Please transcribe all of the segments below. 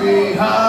behind.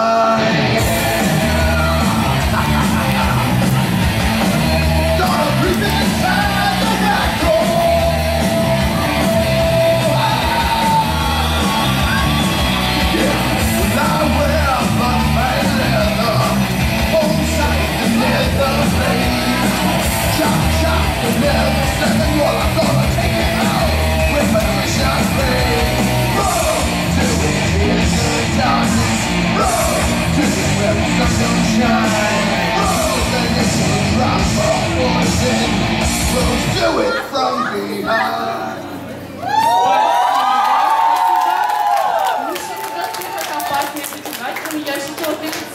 μιλήσει το ότι